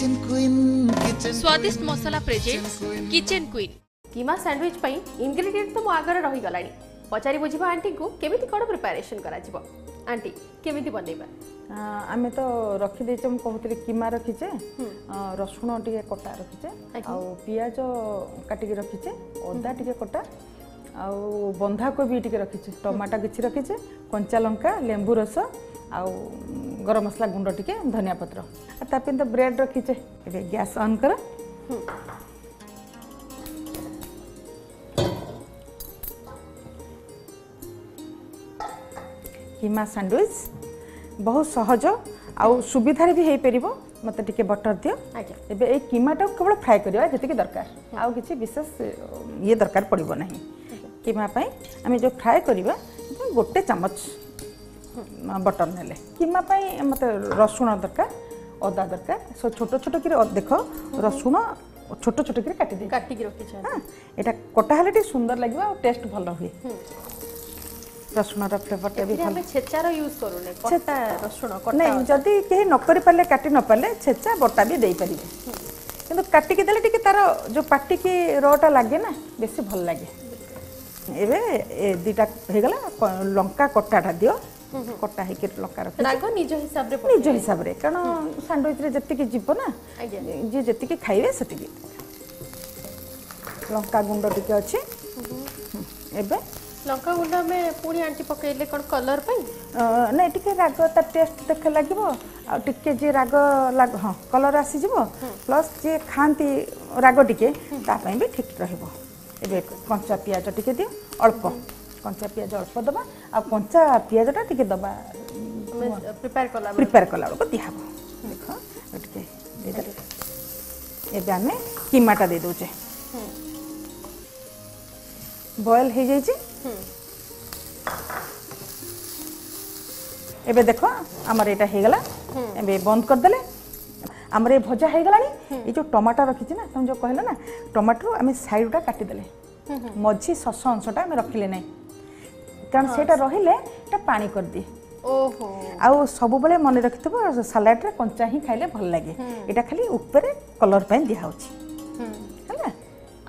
Kitchen queen kitchen স্বাদিষ্ট মশলা presents kitchen queen keema sandwich পাই ingredient তো মো আগরে রহি গলানি পচারি বুঝিবা আন্টি কু কেমিতি কোন প্রিপারেশন করা যিব আন্টি কেমিতি বনাইবা আমি তো রখি দেইছ মু কহুতলি কিমা রখিছে রসুন টিকে কটা রখিছে আউ পিয়াজ কাটিকি রখিছে অদা টিকে কটা আউ বন্ধাকোবি টিকে রখিছে টমাটো কিছু রখিছে কঞ্চা লঙ্কা লেম্বু রস आ गरम मसला गुंड टी धनिया पत्र तो ब्रेड रखी एबे गैस ऑन कर हिमा सैंडविच बहुत सहज आ सुविधा भी हो पार मत टिके बटर दियो अच्छा एबे ए किमाटा केवल फ्राए कर दरकार हम्म। आउ विशेष ये दरकार पड़ोना नहीं अच्छा। आम जो फ्राए करबा गोटे चम्मच ବଟନ୍ ନେଲେ କିମା ପାଇଁ ମୋତେ ରସୁଣ ଦରକାର ଅଦା ଦରକାର ସବୁ ଛୋଟ ଛୋଟ କିରି ଦେଖ ରସୁଣ ଛୋଟ ଛୋଟ କିରି କାଟିଦେଇ କାଟିକି ରଖିଛ ହଁ ଏଇଟା କଟା ହେଲେ ଟିକେ ସୁନ୍ଦର ଲାଗିବ ଆଉ ଟେଷ୍ଟ ଭଲ ହୁଏ ରସୁଣର ଫ୍ଲେଭରଟା ବି ଭଲ ଛେଚାର ୟୁଜ୍ କରୁନେ ଛେଚା ରସୁଣ ନାଇଁ ଯଦି କେହି ନ କରିପାରିଲେ କାଟି ନ ପାରିଲେ ଛେଚା ବଟା ବି ଦେଇପାରିବେ କିନ୍ତୁ କାଟିକି ଦେଲେ ଟିକେ ତାର ଯେଉଁ ପାଟିକି ରଟା ଲାଗେ ନା ବେଶୀ ଭଲ ଲାଗେ ଏବେ ଏ ଦୁଇଟା ହେଇଗଲା ଲଙ୍କା କଟାଟା ଦିଅ କଟା ହେଇକି ଲଙ୍କା ରଖି ରାଗ ନିଜ ହିସାବରେ ନିଜ ହିସାବରେ କାରଣ ସାଣ୍ଡୱିଚରେ ଯେତିକି ଯିବ ନା ଯିଏ ଯେତିକି ଖାଇବେ ସେତିକି ଲଙ୍କା ଗୁଣ୍ଡ ଟିକେ ଅଛି ଏବେ ଲଙ୍କା ଗୁଣ୍ଡ ଆମେ ପୁଣି ଆଣ୍ଟି ପକାଇଲେ କ'ଣ କଲର୍ ପାଇଁ ନାଇଁ ଟିକେ ରାଗ ତା ଟେଷ୍ଟ ଦେଖ ଲାଗିବ ଆଉ ଟିକେ ଯିଏ ରାଗ ଲାଗ ହଁ କଲର୍ ଆସିଯିବ ପ୍ଲସ୍ ଯିଏ ଖାଆନ୍ତି ରାଗ ଟିକେ ତା ପାଇଁ ବି ଠିକ୍ ରହିବ ଏବେ କଞ୍ଚା ପିଆଜ ଟିକେ ଦିଅ ଅଳ୍ପ କଞ୍ଚା ପିଆଜ ଅଳ୍ପ ଦେବା ଆଉ କଞ୍ଚା ପିଆଜଟା ଟିକେ ଦେବା ପ୍ରିପେୟାର କଲା ପ୍ରିପେୟାର କଲାବେଳକୁ ଦିଆହେବ ଦେଖ ଟିକେ ଦେଇଦେଲେ ଏବେ ଆମେ କିମାଟା ଦେଇଦେଉଛେ ବଏଲ ହେଇଯାଇଛି ଏବେ ଦେଖ ଆମର ଏଇଟା ହେଇଗଲା ଏବେ ବନ୍ଦ କରିଦେଲେ ଆମର ଏ ଭଜା ହେଇଗଲାଣି ଏଇ ଯେଉଁ ଟମାଟୋ ରଖିଛି ନା ତୁମେ ଯେଉଁ କହିଲ ନା ଟମାଟୋରୁ ଆମେ ସାଇଡ଼୍ଟା କାଟିଦେଲେ ମଝି ଶସ ଅଂଶଟା ଆମେ ରଖିଲେ ନାହିଁ কারণ সেটা রহলে এটা পানি କରିଦିଏ ଆଉ ସବୁବେଳେ ମନେ ରଖିଥିବ ସାଲାଡ଼ରେ କଞ୍ଚା ହିଁ ଖାଇଲେ ଭଲ ଲାଗେ ଏଇଟା ଖାଲି ଉପରେ କଲର୍ ପାଇଁ ଦିଆହେଉଛି ହେଲା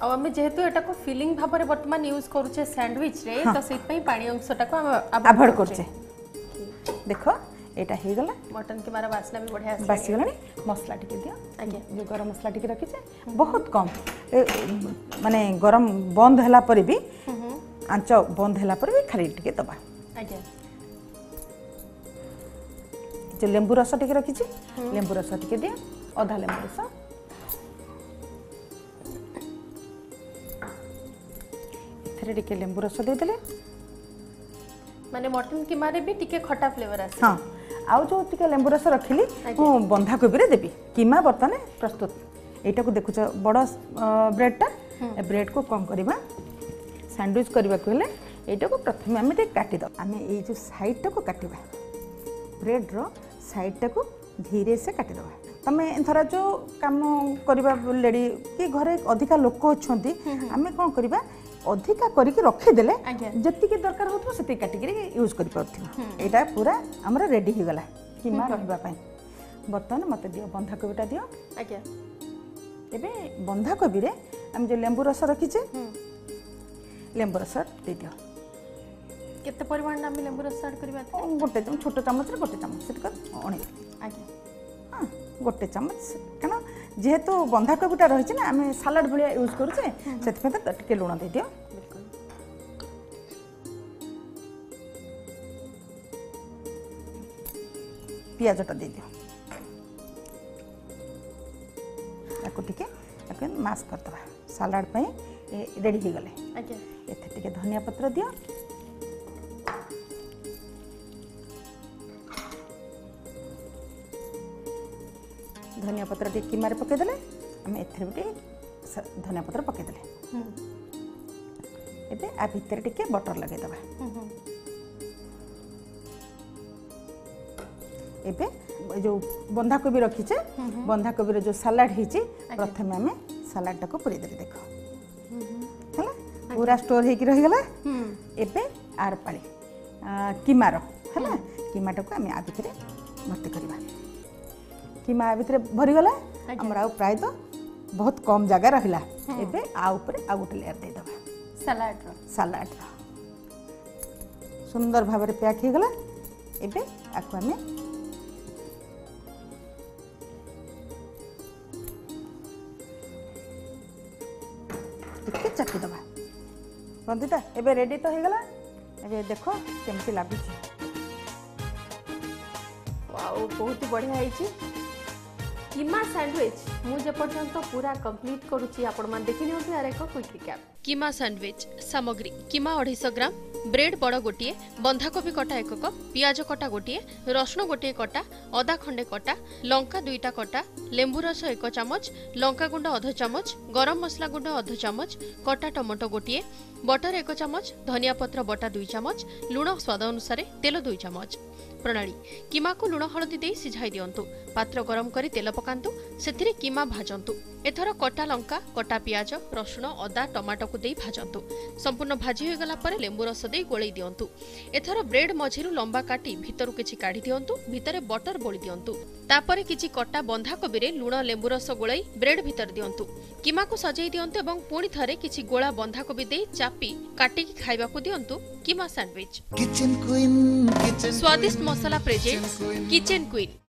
ଆଉ ଆମେ ଯେହେତୁ ଏଟାକୁ ଫିଲିଂ ଭାବରେ ବର୍ତ୍ତମାନ ୟୁଜ୍ କରୁଛେ ସ୍ୟାଣ୍ଡୱିଚ୍ରେ ତ ସେଇଥିପାଇଁ ପାଣି ଅଂଶଟାକୁ ଆମେ ଆଭଏଡ୍ କରୁଛେ ଦେଖ ଏଇଟା ହେଇଗଲା ମଟନ କିମାର ବାସ୍ନା ବି ବଢ଼ିଆ ବାସିଗଲାଣି ମସଲା ଟିକେ ଦିଅ ଆଜ୍ଞା ଯେଉଁ ଗରମ ମସଲା ଟିକେ ରଖିଛେ ବହୁତ କମ୍ ମାନେ ଗରମ ବନ୍ଦ ହେଲା ପରେ ବି আঞ্চ বন্ধ হল পরে বি খালি টিকে দেবা যে লেম্বু রস টিকে রাখিছি লেম্বু রস টিকে দিয়ে অধা লেম্বু রস এতে টিকে লেম্বু রস দিয়ে মানে মটন কিমারে বি টিকে খটা ফ্লেভার আসে হ্যাঁ আউ যে টিকে লেম্বু রস রাখিলি মু বন্ধাকোবিরে দেবি কিমা বর্তমানে প্রস্তুত এইটাকু দেখুছ বড় ব্রেডটা ব্রেডকু কম করিবা স্যান্ডউইচ করা হলে এইটাকে প্রথমে আমি টিকে কাটিদেবা আমি এই যে সাইডটাকে কাটিবা ব্রেড্র সাইডটাকে ধীরে সে কাটিদেবা তুমি ধর যে কাম করা লেডি কি ঘরে অধিকা লোক অনেক আমি কম করা অধিকা করি রখিদেলে যেতিকি দরকার হোক সেতিকি কাটিকি ইউজ করে পুথিবা এটা পুরা আমার রেডি হয়ে গলা কিমা রহবা পাই বর্তমানে মতো দিও বন্ধাকোবিটা দিও আজ্ঞা এবে বন্ধাকোবিরে আমি যে লেম্বু রস রখিছে লেম্বু রস দিয়ে দিও কেতে পরিমাণ আমি লেম্বু রস আড করিবা গোটে ছোট চামচরে গোটে চামচ সেটা অনেক আজ্ঞা হ্যাঁ গোটে চামচ কেন যেহেতু বন্ধাকোবিটা রয়েছে না আমি সালাড ভাগ ইউজ করছে সেপাই তো টিকি লুণ দিয়ে দিও পিঁয়াজটা দিয়ে দিও তাকে টিকি মাছ করদবা সালাড পাই রেডি হয়ে গেলে আজ্ঞা एथे धनिया पत्र दि धनिया पत्र टी कि पकईदे आम एथर धनिया पत्र पकईदे ए भितर टे बटर लगेद जो बंधाकोबी रखीचे बंधाकोबी जो सालाड हो प्रथम आम सालाडा को पूरीदे देखो पूरा स्टोर होगा एवं आर पा किमार है किमाटा को आम आगे भर्ती करवा किमा भितर भरीगला आम प्राय तो बहुत कम जगह रहा एवं आ गए लेयरद सालाड सुंदर भाव पैक हो गला एवं आपको आम चकीदबा ବନ୍ଧୁତା ଏବେ ରେଡ଼ି ତ ହେଇଗଲା ଏବେ ଦେଖ କେମିତି ଲାଗୁଛି ଆଉ ବହୁତ ବଢ଼ିଆ ହେଇଛି কিমা স্যান্ডউইচ মু যেপর্যন্ত পুরা কমপ্লিট করুছি আপন মানে দেখি নিউতি আর এক কুইক রিক্যাপ কিমা স্যান্ডউইচ সামগ্রী কিমা 250 গ্রাম ବ୍ରେଡ୍ ବଡ଼ ଗୋଟିଏ ବନ୍ଧାକୋବି କଟା ଏକ କପ୍ ପିଆଜ କଟା ଗୋଟିଏ ରସୁଣ ଗୋଟିଏ କଟା ଅଦା ଖଣ୍ଡେ କଟା ଲଙ୍କା ଦୁଇଟା କଟା ଲେମ୍ବୁ ରସ ଏକ ଚାମଚ ଲଙ୍କାଗୁଣ୍ଡ ଅଧ ଚାମଚ ଗରମ ମସଲା ଗୁଣ୍ଡ ଅଧ ଚାମଚ କଟା ଟମାଟୋ ଗୋଟିଏ ବଟର ଏକ ଚାମଚ ଧନିଆ ପତ୍ର ବଟା ଦୁଇ ଚାମଚ ଲୁଣ ସ୍ୱାଦ ଅନୁସାରେ ତେଲ ଦୁଇ ଚାମଚ ପ୍ରଣାଳୀ କିମାକୁ ଲୁଣ ହଳଦୀ ଦେଇ ସିଝାଇ ଦିଅନ୍ତୁ ପାତ୍ର ଗରମ କରି ତେଲ ପକାନ୍ତୁ ସେଥିରେ କିମା ଭାଜନ୍ତୁ ଏଥର କଟା ଲଙ୍କା କଟା ପିଆଜ ରସୁଣ ଅଦା ଟମାଟୋକୁ ଦେଇ ଭାଜନ୍ତୁ ସମ୍ପୂର୍ଣ୍ଣ ଭାଜି ହୋଇଗଲା ପରେ ଲେମ୍ବୁ ରସ ଦେଇ ଗୋଳେଇ ଦିଅନ୍ତୁ ଏଥର ବ୍ରେଡ୍ ମଝିରୁ ଲମ୍ବା କାଟି ଭିତରୁ କିଛି କାଢି ଦିଅନ୍ତୁ ଭିତରେ ବଟର ବୋଳି ଦିଅନ୍ତୁ ତାପରେ କିଛି କଟା ବନ୍ଧାକୋବିରେ ଲୁଣ ଲେମ୍ବୁ ରସ ଗୋଳେଇ ବ୍ରେଡ୍ ଭିତରେ ଦିଅନ୍ତୁ କିମାକୁ ସଜେଇ ଦିଅନ୍ତୁ ଏବଂ ପୁଣି ଥରେ କିଛି ଗୋଳା ବନ୍ଧାକୋବି ଦେଇ ଚାପି କାଟିକି ଖାଇବାକୁ ଦିଅନ୍ତୁ କିମା ସ୍ୟାଣ୍ଡୱିଚ୍ ସ୍ୱାଦିଷ୍ଟ ମସଲା ପ୍ରେଜେଣ୍ଟ କିଚେନ୍ କୁଇନ୍